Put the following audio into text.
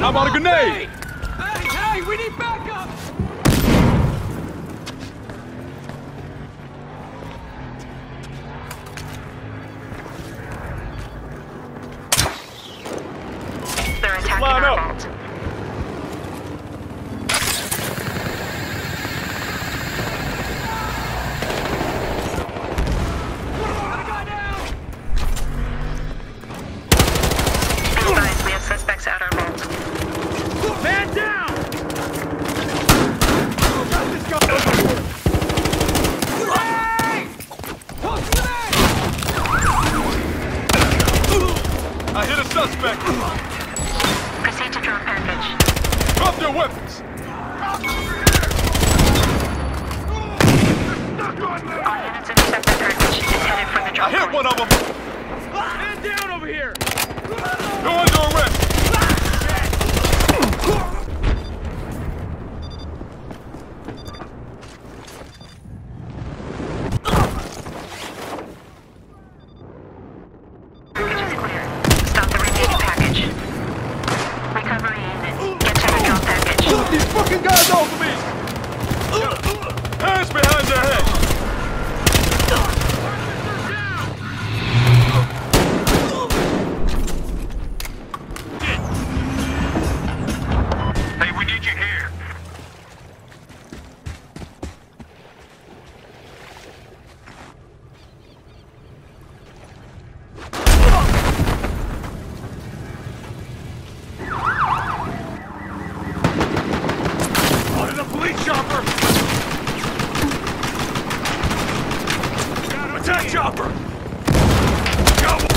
How about a grenade? Hey, hey, we need backup! They're attacking Line our up. vault. Suspect. Proceed to drop package. Drop your weapons. All units intercept that package. It's headed for the I hit point. one of them. Man down over here! Fucking guys off of me. Hands behind your head. Chopper! Attack chopper! Go!